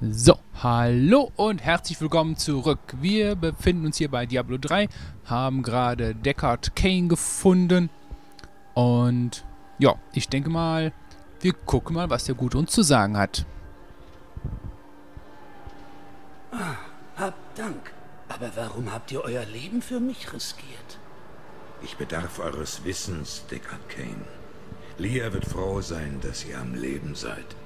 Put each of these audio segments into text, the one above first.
So, hallo und herzlich willkommen zurück. Wir befinden uns hier bei Diablo 3, haben gerade Deckard Kane gefunden und ja, ich denke mal, wir gucken mal, was der Gute uns zu sagen hat. Ah, habt Dank. Aber warum habt ihr euer Leben für mich riskiert? Ich bedarf eures Wissens, Deckard Kane. Lia wird froh sein, dass ihr am Leben seid.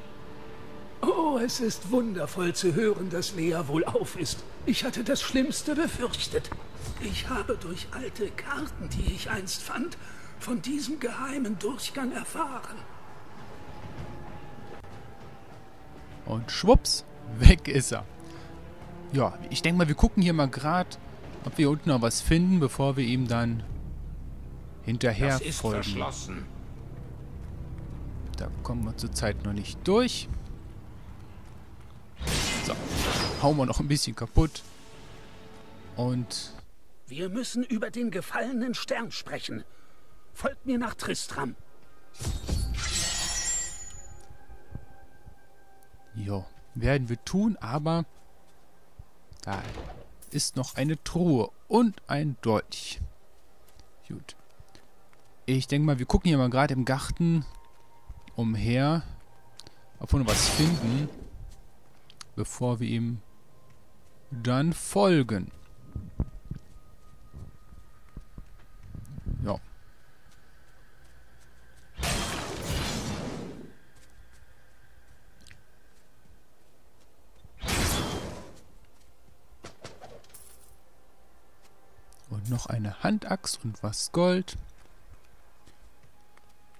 Oh, es ist wundervoll zu hören, dass Lea wohlauf ist. Ich hatte das Schlimmste befürchtet. Ich habe durch alte Karten, die ich einst fand, von diesem geheimen Durchgang erfahren. Und schwupps, weg ist er. Ja, ich denke mal, wir gucken hier mal gerade, ob wir unten noch was finden, bevor wir ihm dann hinterher das ist folgen. verschlossen. Da kommen wir zurzeit noch nicht durch. So, hauen wir noch ein bisschen kaputt. Und Wir müssen über den gefallenen Stern sprechen. Folgt mir nach Tristram. jo, werden wir tun, aber da ist noch eine Truhe und ein Dolch. Gut. Ich denke mal, wir gucken hier mal gerade im Garten umher, ob wir noch was finden, bevor wir ihm dann folgen. Ja. Und noch eine Handaxt und was Gold.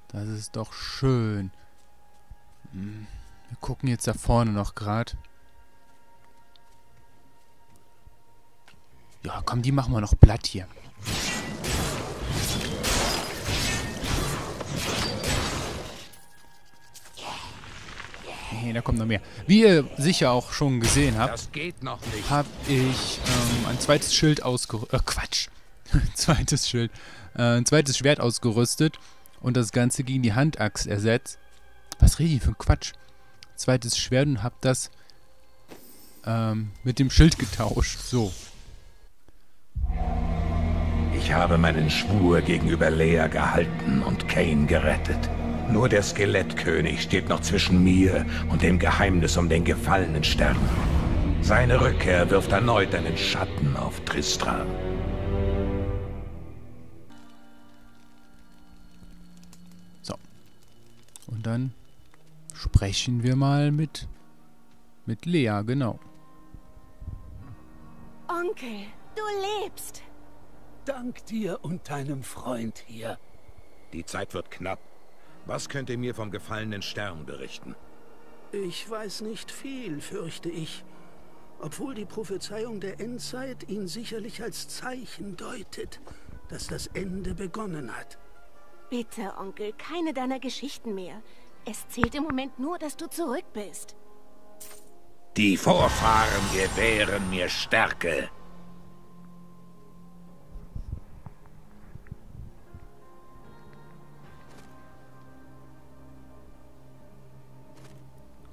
Das ist doch schön. Hm, Wir gucken jetzt da vorne noch gerade. Ja, komm, die machen wir noch platt hier. Nee, da kommt noch mehr. Wie ihr sicher auch schon gesehen habt, habe ich ähm, ein zweites Schild ausgerüstet. Äh, Quatsch. ein zweites Schild. Äh, ein zweites Schwert ausgerüstet und das Ganze gegen die Handaxt ersetzt. Was rede ich für ein Quatsch? Zweites Schwert und habe das ähm, mit dem Schild getauscht. So. Ich habe meinen Schwur gegenüber Lea gehalten und Kane gerettet. Nur der Skelettkönig steht noch zwischen mir und dem Geheimnis um den gefallenen Stern. Seine Rückkehr wirft erneut einen Schatten auf Tristram. So. Und dann sprechen wir mal mit mit Lea, genau. Onkel, du lebst. Dank dir und deinem Freund hier. Die Zeit wird knapp. Was könnt ihr mir vom gefallenen Stern berichten? Ich weiß nicht viel, fürchte ich. Obwohl die Prophezeiung der Endzeit ihn sicherlich als Zeichen deutet, dass das Ende begonnen hat. Bitte, Onkel, keine deiner Geschichten mehr. Es zählt im Moment nur, dass du zurück bist. Die Vorfahren gewähren mir Stärke.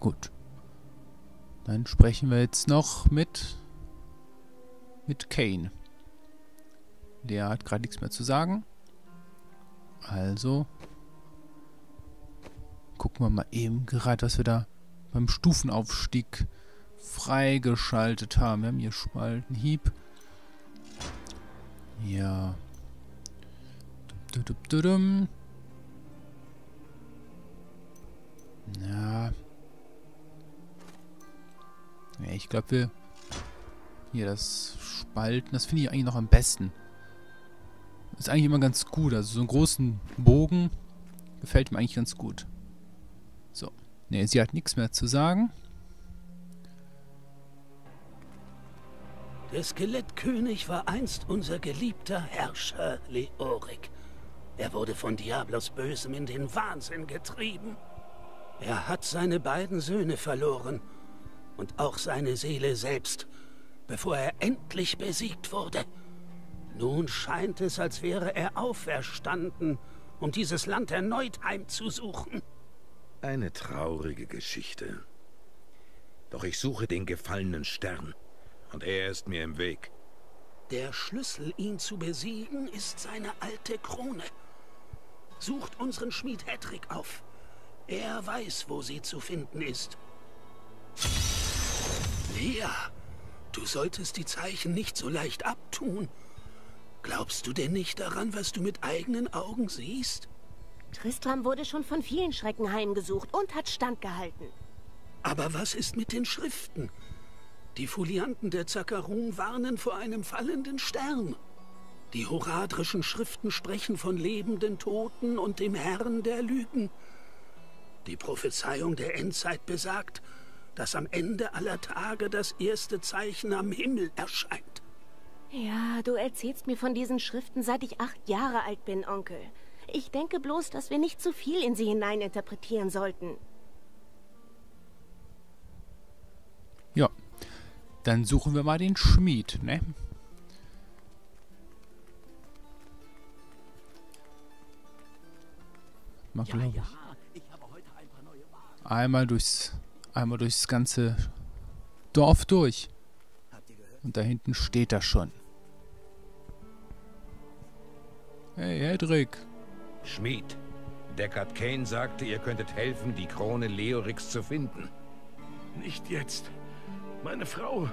Gut. Dann sprechen wir jetzt noch mit mit Kane. Der hat gerade nichts mehr zu sagen. Also gucken wir mal eben gerade, was wir da beim Stufenaufstieg freigeschaltet haben. Wir haben hier Spaltenhieb. Ja. Dum, dum, dum, ich glaube, wir... Hier, das Spalten, das finde ich eigentlich noch am besten. Ist eigentlich immer ganz gut. Also so einen großen Bogen gefällt mir eigentlich ganz gut. So. Ne, sie hat nichts mehr zu sagen. Der Skelettkönig war einst unser geliebter Herrscher, Leorik. Er wurde von Diablos Bösem in den Wahnsinn getrieben. Er hat seine beiden Söhne verloren und auch seine Seele selbst, bevor er endlich besiegt wurde. Nun scheint es, als wäre er auferstanden, um dieses Land erneut heimzusuchen. Eine traurige Geschichte. Doch ich suche den gefallenen Stern. Und er ist mir im Weg. Der Schlüssel, ihn zu besiegen, ist seine alte Krone. Sucht unseren Schmied Hedrick auf. Er weiß, wo sie zu finden ist. Lea, du solltest die Zeichen nicht so leicht abtun. Glaubst du denn nicht daran, was du mit eigenen Augen siehst? Tristram wurde schon von vielen Schrecken heimgesucht und hat standgehalten. Aber was ist mit den Schriften? Die Folianten der Zakarun warnen vor einem fallenden Stern. Die horadrischen Schriften sprechen von lebenden Toten und dem Herrn der Lügen. Die Prophezeiung der Endzeit besagt, dass am Ende aller Tage das erste Zeichen am Himmel erscheint. Ja, du erzählst mir von diesen Schriften, seit ich acht Jahre alt bin, Onkel. Ich denke bloß, dass wir nicht zu viel in sie hineininterpretieren sollten. Ja, dann suchen wir mal den Schmied, ne? Mal ja, ja, ich habe heute ein paar neue Waren. Einmal durchs, einmal durchs ganze Dorf durch. Und da hinten steht er schon. Hey, Hedrick. Schmied. Deckard Kane sagte, ihr könntet helfen, die Krone Leorix zu finden. Nicht jetzt. Meine Frau,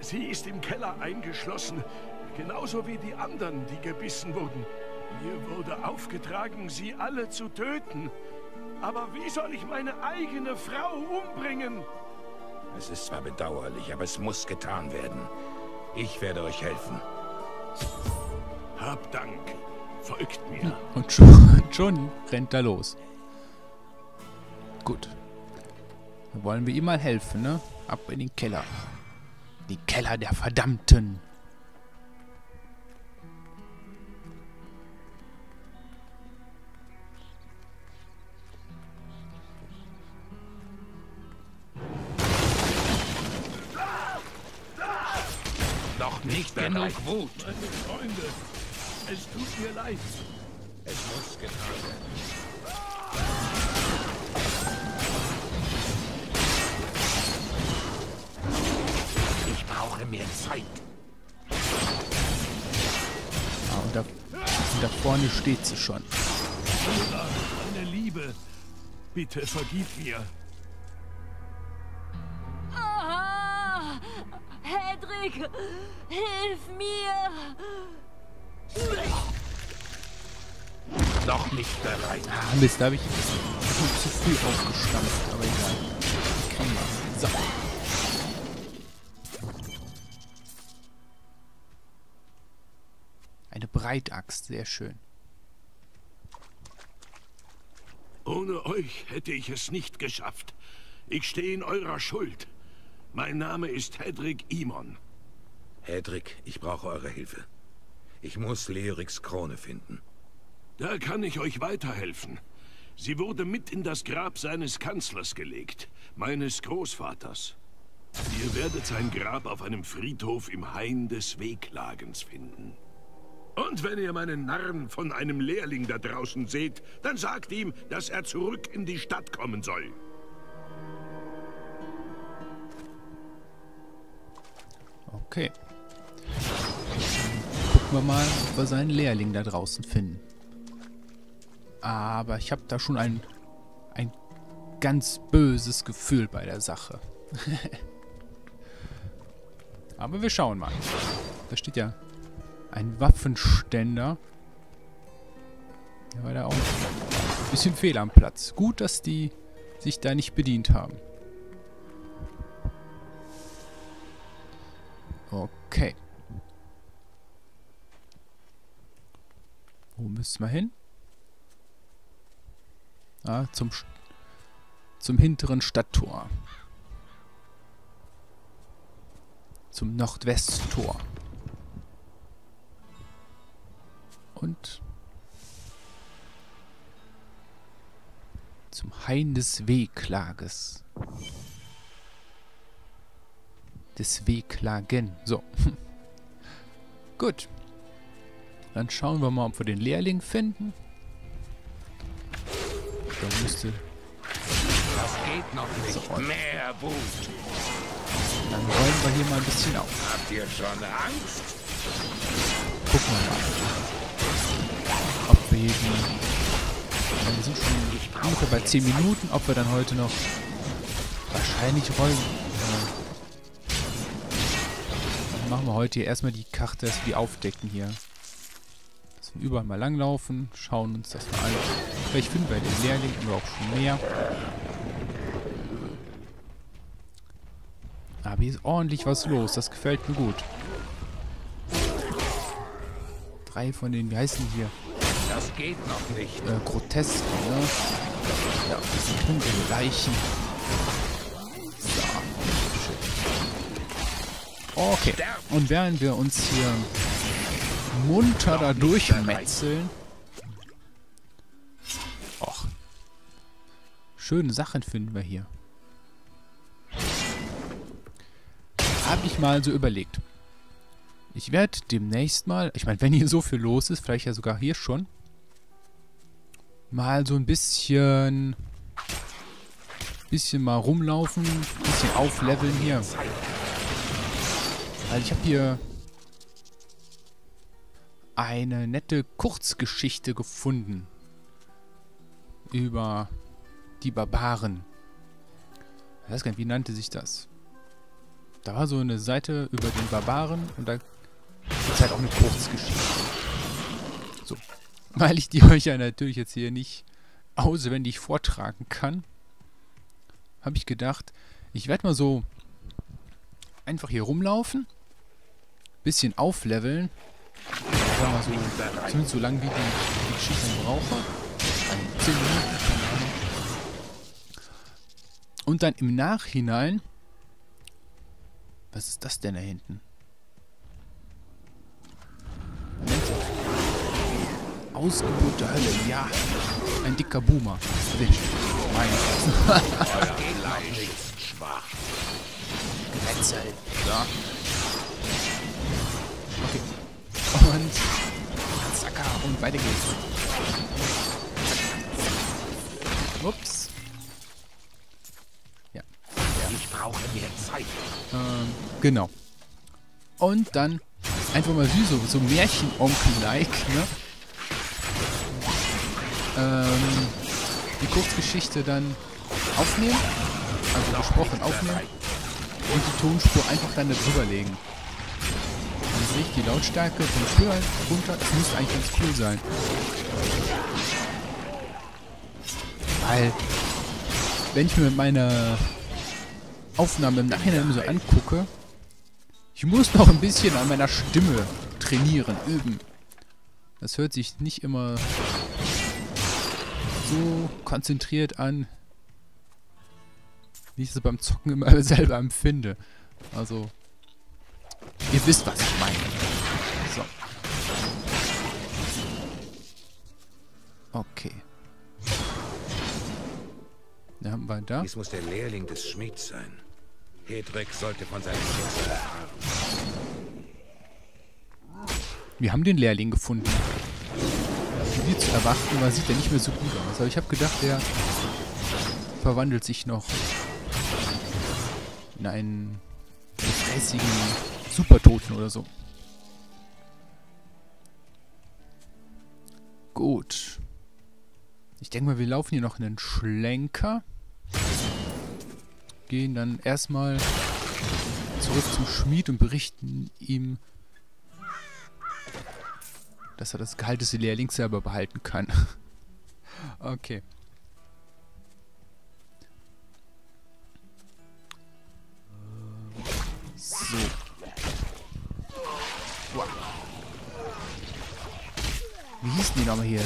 sie ist im Keller eingeschlossen. Genauso wie die anderen, die gebissen wurden. Mir wurde aufgetragen, sie alle zu töten. Aber wie soll ich meine eigene Frau umbringen? Es ist zwar bedauerlich, aber es muss getan werden. Ich werde euch helfen. Hab Dank. Folgt mir. Und schon, schon rennt er los. Gut. Dann wollen wir ihm mal helfen, ne? Ab in den Keller. Die Keller der Verdammten. Nicht genug Wut. Meine Freunde, es tut mir leid. Es muss getan werden. Ich brauche mehr Zeit. Ah, und da, und da vorne steht sie schon. meine Liebe, bitte vergib mir. Hedrick, hilf mir! Noch nicht bereit. Ah, Mist, da habe ich zu früh aufgestampft, aber egal. Kriegen wir. So. Eine Breitaxt, sehr schön. Ohne euch hätte ich es nicht geschafft. Ich stehe in eurer Schuld. Mein Name ist Hedrick Imon. Hedrick, ich brauche eure Hilfe. Ich muss Leoriks Krone finden. Da kann ich euch weiterhelfen. Sie wurde mit in das Grab seines Kanzlers gelegt, meines Großvaters. Ihr werdet sein Grab auf einem Friedhof im Hain des Weglagens finden. Und wenn ihr meinen Narren von einem Lehrling da draußen seht, dann sagt ihm, dass er zurück in die Stadt kommen soll. Okay. Gucken wir mal, ob wir seinen Lehrling da draußen finden. Aber ich habe da schon ein, ein ganz böses Gefühl bei der Sache. Aber wir schauen mal. Da steht ja ein Waffenständer. Da war da auch ein bisschen fehl am Platz. Gut, dass die sich da nicht bedient haben. Okay. Müssen wir hin? Ah, zum, zum hinteren Stadttor. Zum Nordwesttor. Und zum Hain des Wehklages. Des Wehklagen. So. Gut. Dann schauen wir mal, ob wir den Lehrling finden. Da müsste... Das geht noch nicht. Mehr Wut. Dann räumen wir hier mal ein bisschen auf. Habt ihr schon Angst? Gucken wir mal. Ob wir hier die... Wir sind schon ungefähr bei 10 Minuten, ob wir dann heute noch wahrscheinlich räumen. Machen wir heute hier erstmal die Karte, dass wir die aufdecken hier. Wir überall mal langlaufen, schauen uns das mal an. Vielleicht finden wir den Lehrling oder auch schon mehr. Aber hier ist ordentlich was los. Das gefällt mir gut. Drei von den, wie heißen die hier? Das geht noch nicht. Äh, Grotesken, ne? Ja, das sind dunkle Leichen. So. Okay. Und während wir uns hier munter da durchmetzeln. Och. Schöne Sachen finden wir hier. Habe ich mal so überlegt. Ich werde demnächst mal, ich meine, wenn hier so viel los ist, vielleicht ja sogar hier schon, mal so ein bisschen, bisschen mal rumlaufen, bisschen aufleveln hier. Weil ich habe hier eine nette Kurzgeschichte gefunden über die Barbaren. Ich weiß gar nicht, wie nannte sich das? Da war so eine Seite über den Barbaren und da es halt auch eine Kurzgeschichte. So. Weil ich die euch ja natürlich jetzt hier nicht auswendig vortragen kann, habe ich gedacht, ich werde mal so einfach hier rumlaufen, bisschen aufleveln, sagen wir so, zumindest so lang wie die, die Geschichte brauche. 10 Minuten, keine Ahnung. Und dann im Nachhinein, was ist das denn da hinten? Ausgeburt der Hölle, ja. Ein dicker Boomer. Erwischt. Mein Euer Fleisch ist schwach. Gemetzelt. So. Und Zacker und weiter geht's. Ups. Ja. Ich brauche mehr Zeit. Ähm, genau. Und dann einfach mal süß, so, so Märchenonkel-like, ne? Ähm, die Kurzgeschichte dann aufnehmen, also gesprochen aufnehmen und die Tonspur einfach dann darüber legen. Dann sehe ich die Lautstärke vom Höher runter. Das müsste eigentlich ganz cool sein. Weil, wenn ich mir meine Aufnahme im Nachhinein so angucke, ich muss noch ein bisschen an meiner Stimme trainieren, üben. Das hört sich nicht immer so konzentriert an, wie ich es beim Zocken immer selber empfinde. Also, ihr wisst, was ich meine. So. Okay. Da haben wir da. Dies muss der Lehrling des Schmieds sein. Hedrick sollte von seinem Schicksal erfahren. Wir haben den Lehrling gefunden. Wie zu erwarten war, sieht er nicht mehr so gut aus. Aber ich habe gedacht, der verwandelt sich noch in einen gefräßigen Supertoten oder so. Gut. Ich denke mal, wir laufen hier noch einen Schlenker. Gehen dann erstmal zurück zum Schmied und berichten ihm, dass er das Gehalt des Lehrlings selber behalten kann. okay. So. Wie hießen die nochmal hier?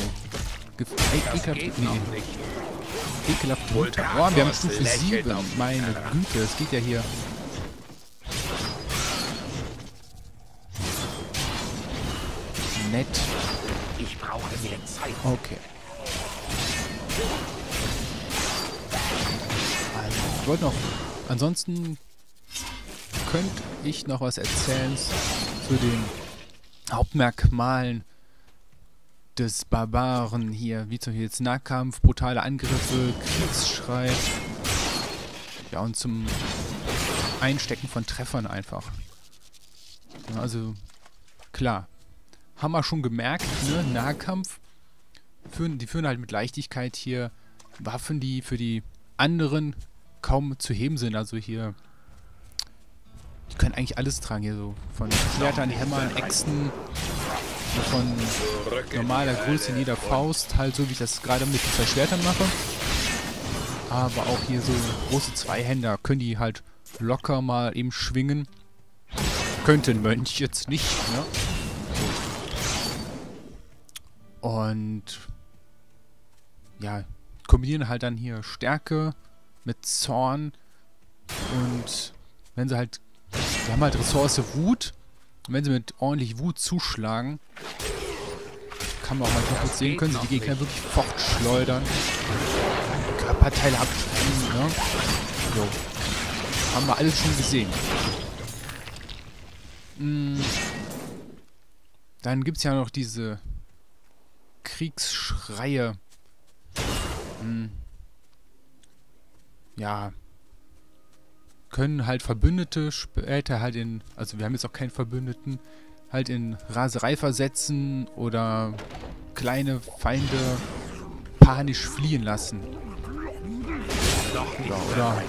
Ge e ekelhaft, nee. Ekelhaft runter. Oh, wir haben Stufe 7. Meine Güte, das geht ja hier. Nett. Ich brauche mehr Zeit. Okay. Also, ich wollte noch... Ansonsten könnte ich noch was erzählen zu den Hauptmerkmalen des Barbaren hier, wie zum Beispiel jetzt Nahkampf, brutale Angriffe, Kriegsschrei. Ja, und zum Einstecken von Treffern einfach. Ja, also, klar. Haben wir schon gemerkt, ne? Nahkampf. Führen, die führen halt mit Leichtigkeit hier Waffen, die für die anderen kaum zu heben sind. Also hier. Die können eigentlich alles tragen hier so. Von Schwertern, Hämmern, Äxten. Von normaler Größe in jeder Faust. Halt so, wie ich das gerade mit den zwei Schwertern mache. Aber auch hier so große Zweihänder können die halt locker mal eben schwingen. Könnte ein Mönch jetzt nicht, ne? Und ja, kombinieren halt dann hier Stärke mit Zorn und wenn sie halt, die haben halt Ressource Wut und wenn sie mit ordentlich Wut zuschlagen, kann man auch mal kurz sehen, können sie die Gegner wirklich fortschleudern. Körperteile abtrennen, ne? Jo. Haben wir alles schon gesehen. Mm. Dann gibt es ja noch diese Kriegsschreie. Hm. Ja. Können halt Verbündete später halt in, also wir haben jetzt auch keinen Verbündeten, halt in Raserei versetzen oder kleine Feinde panisch fliehen lassen. Ja, oder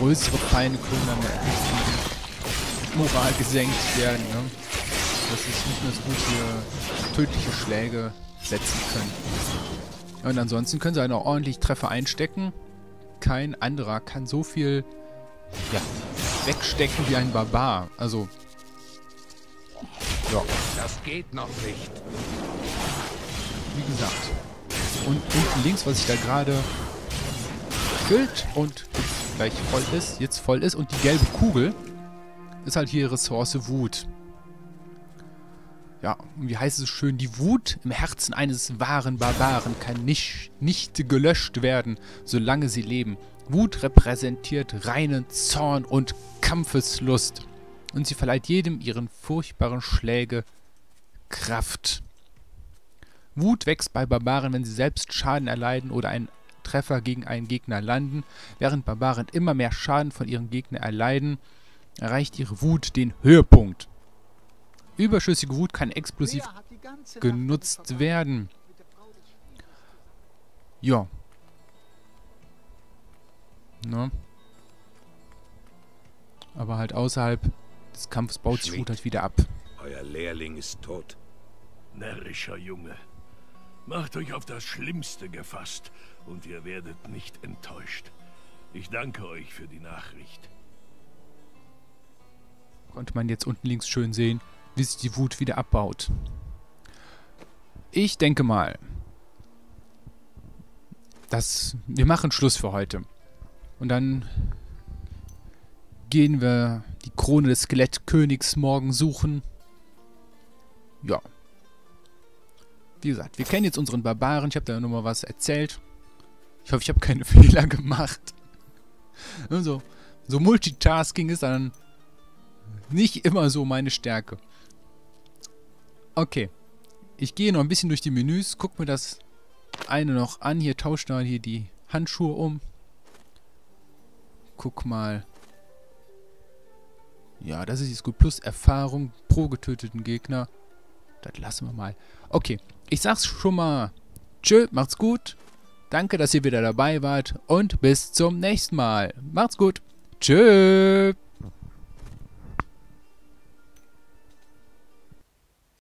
größere Feinde können dann Moral gesenkt werden, ne? Dass es nicht mehr so gut hier tödliche Schläge setzen können. Und ansonsten können sie halt auch ordentlich Treffer einstecken. Kein anderer kann so viel ja, wegstecken wie ein Barbar. Also. Ja. Das geht noch nicht. Wie gesagt. Und unten links, was ich da gerade füllt und gleich voll ist, jetzt voll ist und die gelbe Kugel ist halt hier Ressource Wut. Ja, wie heißt es schön, die Wut im Herzen eines wahren Barbaren kann nicht, nicht gelöscht werden, solange sie leben. Wut repräsentiert reinen Zorn und Kampfeslust. Und sie verleiht jedem ihren furchtbaren Schläge Kraft. Wut wächst bei Barbaren, wenn sie selbst Schaden erleiden oder einen Treffer gegen einen Gegner landen. Während Barbaren immer mehr Schaden von ihren Gegnern erleiden, erreicht ihre Wut den Höhepunkt. Überschüssige Wut kann explosiv genutzt werden. Ja. Ne? Aber halt außerhalb des Kampfes baut sich Wut halt wieder ab. Euer Lehrling ist tot. Närrischer Junge. Macht euch auf das Schlimmste gefasst und ihr werdet nicht enttäuscht. Ich danke euch für die Nachricht. Konnte man jetzt unten links schön sehen, wie sich die Wut wieder abbaut. Ich denke mal, dass wir machen Schluss für heute. Und dann gehen wir die Krone des Skelettkönigs morgen suchen. Ja. Wie gesagt, wir kennen jetzt unseren Barbaren. Ich habe da nur mal was erzählt. Ich hoffe, ich habe keine Fehler gemacht. Also, so Multitasking ist dann nicht immer so meine Stärke. Okay. Ich gehe noch ein bisschen durch die Menüs, guck mir das eine noch an. Hier tauscht mal hier die Handschuhe um. Guck mal. Ja, das ist jetzt gut. Plus Erfahrung pro getöteten Gegner. Das lassen wir mal. Okay, ich sag's schon mal. Tschö, macht's gut. Danke, dass ihr wieder dabei wart. Und bis zum nächsten Mal. Macht's gut. Tschö.